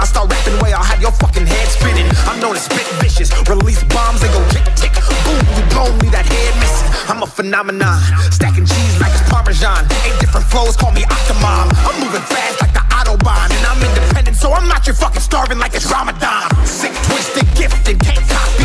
I start rapping. Way I'll have your fucking head spinning. I'm known as spit vicious. Release bombs and go tick tick. Boom, you blow me that head missing. I'm a phenomenon. Stacking cheese like it's Parmesan. Eight different flows, call me Octomom. I'm moving fast like the Autobahn. And I'm independent, so I'm not your fucking starving like it's Ramadan. Sick, twisted, gifted. Can't copy,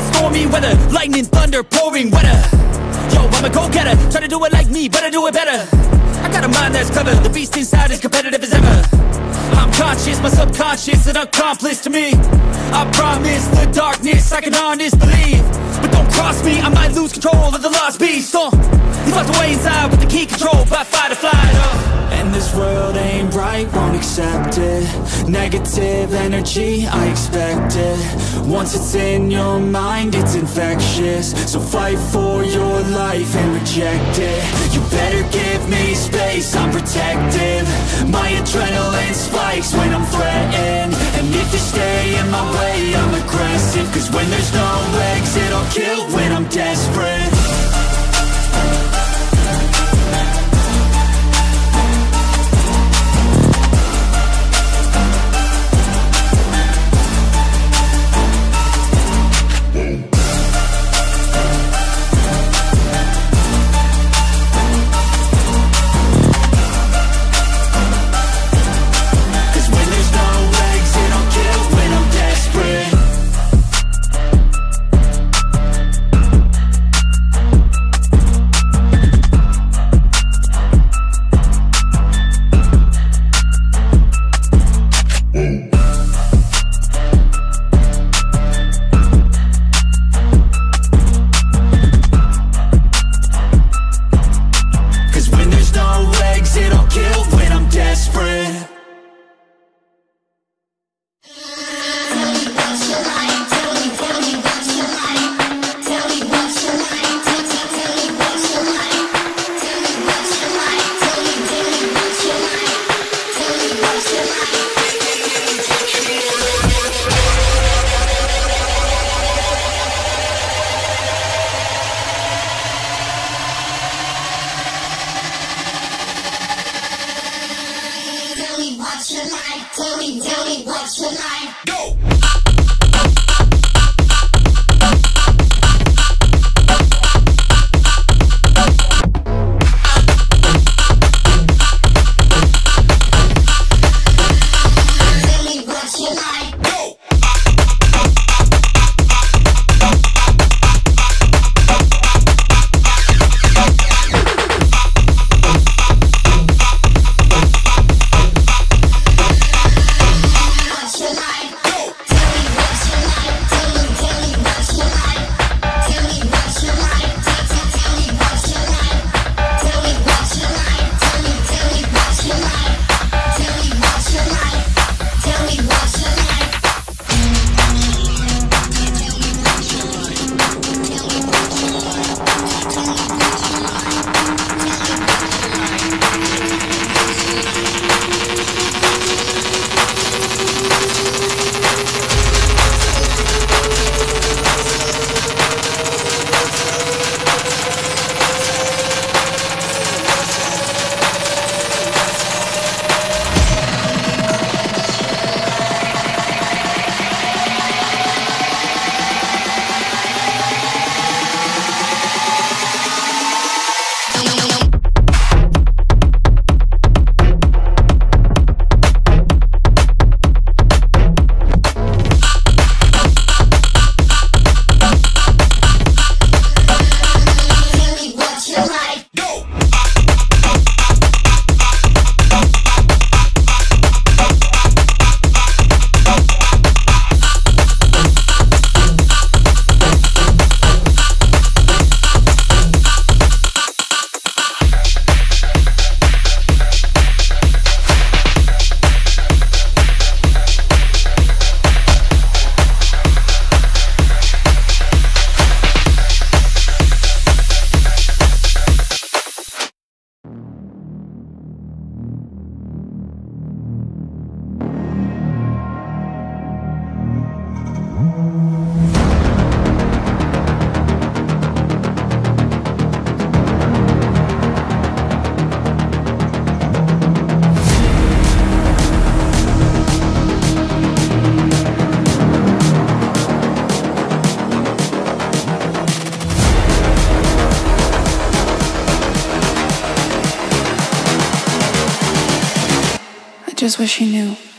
It's stormy weather, lightning, thunder, pouring weather. Yo, I'm a go-getter, try to do it like me, but I do it better. I got a mind that's clever, the beast inside is competitive as ever. I'm conscious, my subconscious, an accomplice to me. I promise the darkness, I can honest believe. But don't cross me, I might lose control of the lost beast. Uh, he's locked away inside with the key control by fight or flight. Uh. And this world ain't right, won't accept it Negative energy, I expect it Once it's in your mind, it's infectious So fight for your life and reject it You better give me space, I'm protective My adrenaline spikes when I'm threatened. And if you stay in my way, I'm aggressive. Cause when there's no exit, I'll kill when I'm desperate just wish he knew.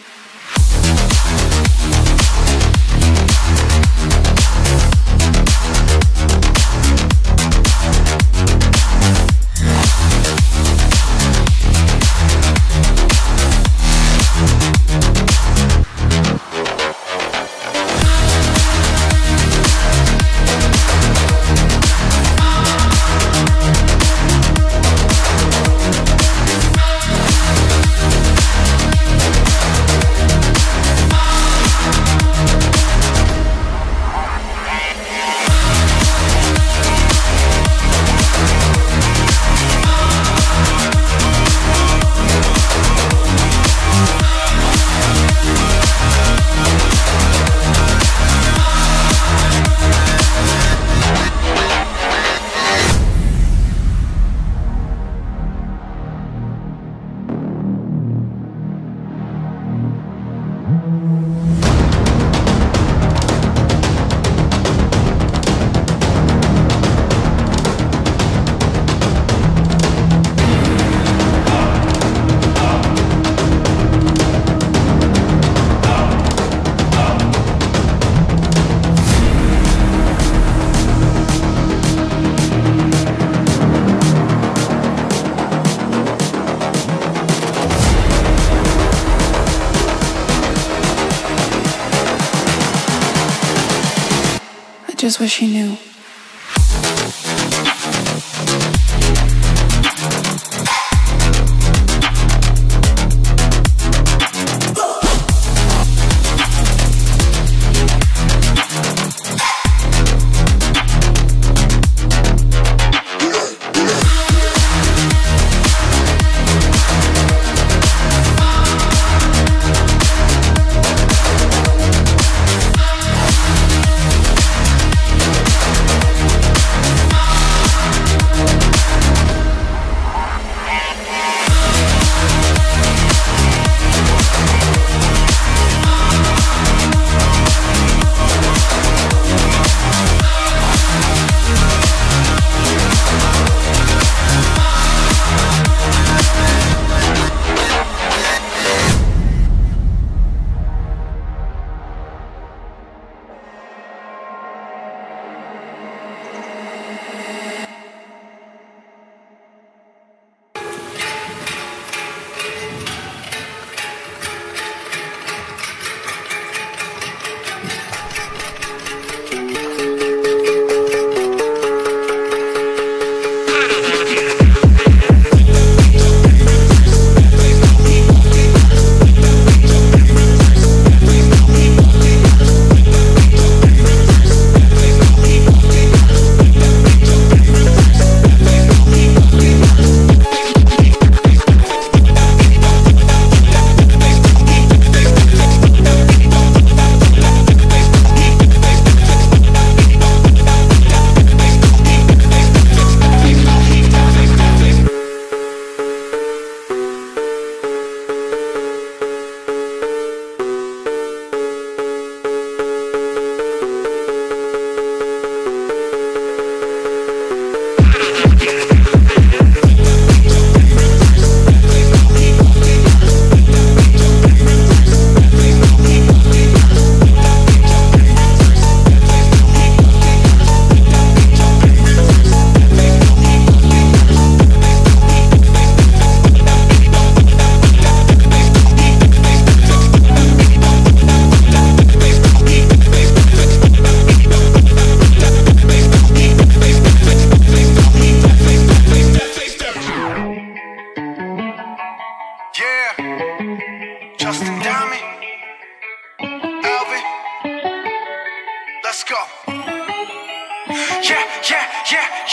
Just wish he knew.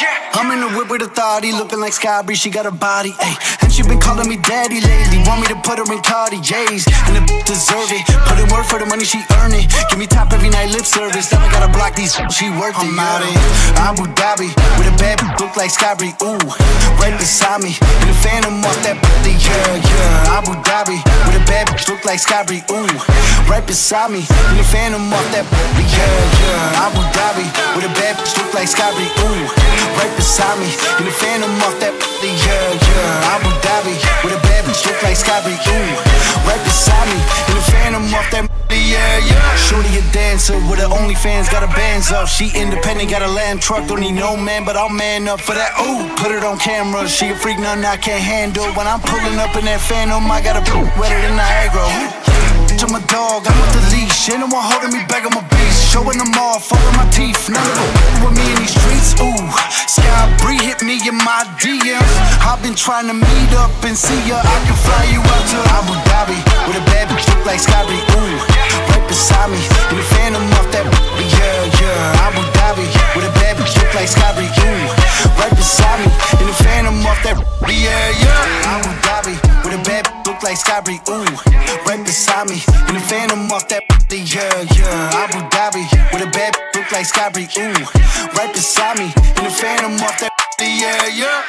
I'm in the whip with a authority, looking like Sky Bri, she got a body, ayy. And she been calling me daddy lately, want me to put her in Cartier's, and the deserve it. Put in work for the money, she earn it. Give me top every night, lip service. Never gotta block these, she worth it. I'm out in Abu Dhabi, with a bad look like Sky Bri, ooh. Right beside me, in the phantom off that body, yeah, yeah. Abu Dhabi, with a bad look like Sky Bri, ooh. Right beside me, in the phantom off that body, yeah, yeah. Abu Dhabi, with a bad look like Sky Bri, ooh. Right beside me, in the phantom off that yeah, yeah. Abu Dhabi, with a bad bitch like Bree, ooh. Right beside me, in the phantom off that yeah, yeah. Shorty a dancer with her OnlyFans, got her bands up. She independent, got a lamb truck, don't need no man, but I'll man up for that. Ooh, put it on camera. She a freak, nothing I can't handle. When I'm pulling up in that phantom, I got a wetter than Niagara. To my dog, I'm with the leash. Ain't no one holding me back, I'm a beast. Showing them all of my teeth. None of them with me in these streets. Ooh, Sky Bri hit me in my DMs. I've been trying to meet up and see ya. I can fly you out to Abu Dhabi with a bad bitch look like Sky Bri. Ooh, right beside me in the phantom off that. Yeah, yeah. Abu Dhabi with a bad bitch look like Sky Bri. Ooh, right beside me in the phantom off that. Yeah, yeah. Abu Dhabi with a bad bitch look like Sky Bri. Ooh, right beside me in the phantom off that. Yeah, yeah. Abu Dhabi with a bad look like Sky Bri. Ooh, right beside me in the phantom off that. Yeah, yeah.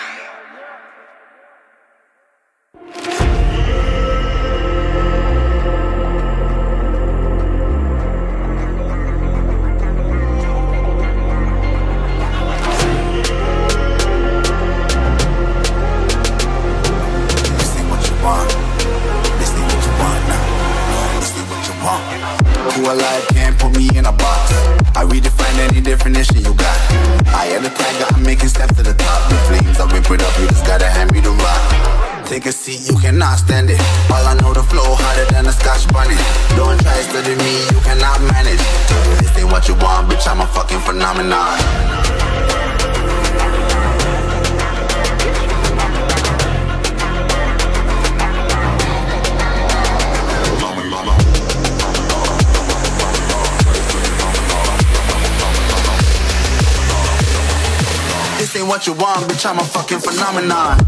This ain't what you want, bitch, I'm a fucking phenomenon.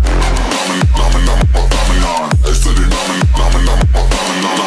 Yeah,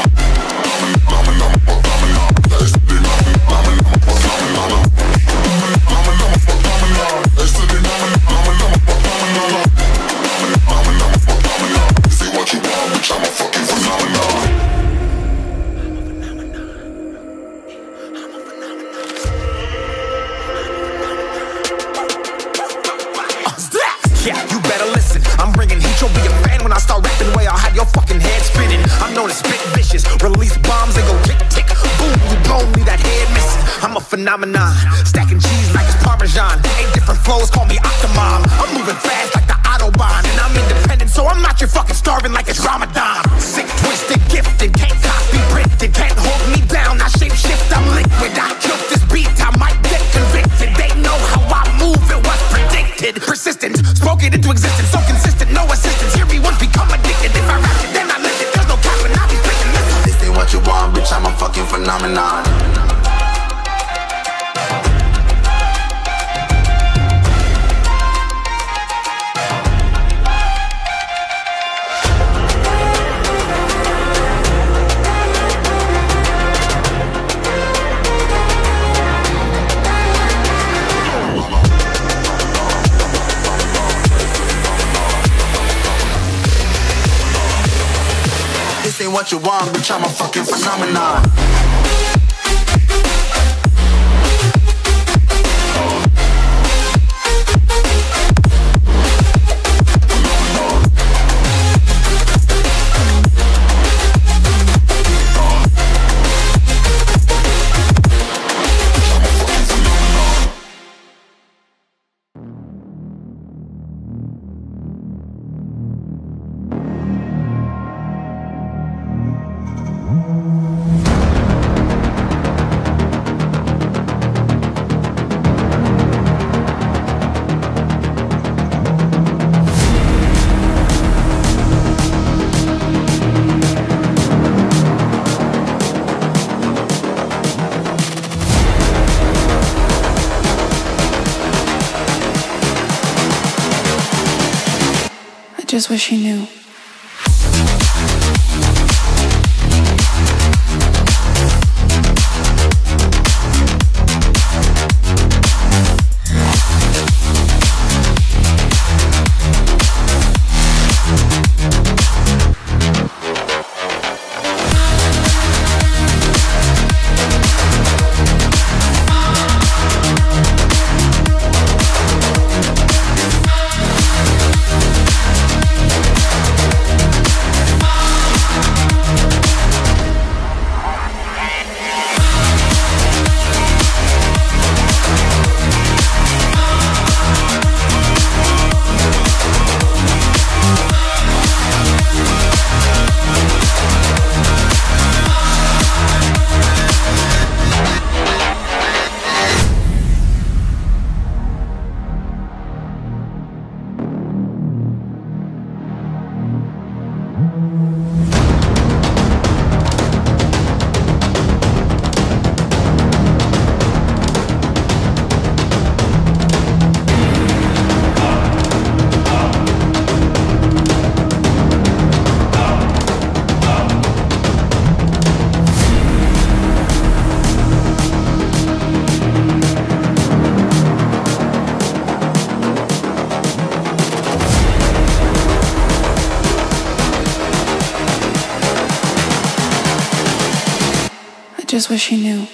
just wish he knew. I just wish he knew.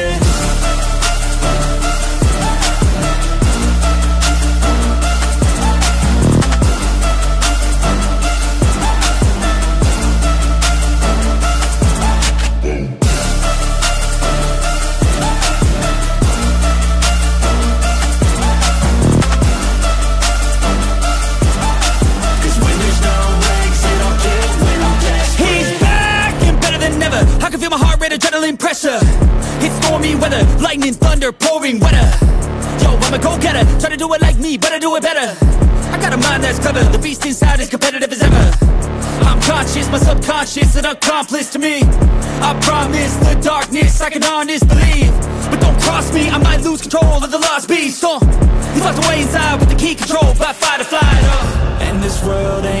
an accomplice to me. I promise the darkness, I can honest believe. But don't cross me, I might lose control of the lost beast. Uh, he's locked away inside with the key controlled by fight or flight. Uh, And this world ain't